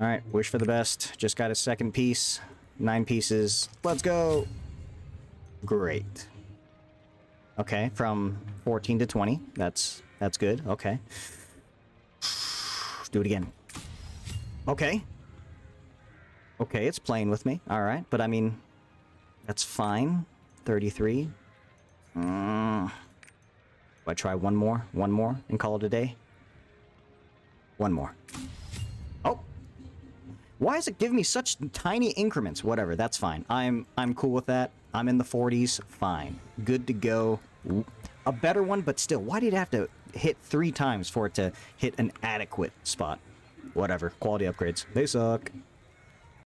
Alright, wish for the best. Just got a second piece. Nine pieces. Let's go! Great. Okay, from 14 to 20. That's that's good. Okay. Do it again. Okay. Okay, it's playing with me. Alright, but I mean, that's fine. 33. Mm. Do I try one more? One more and call it a day? One more. Why is it giving me such tiny increments? Whatever, that's fine. I'm I'm cool with that. I'm in the 40s. Fine. Good to go. A better one, but still, why did it have to hit three times for it to hit an adequate spot? Whatever. Quality upgrades. They suck.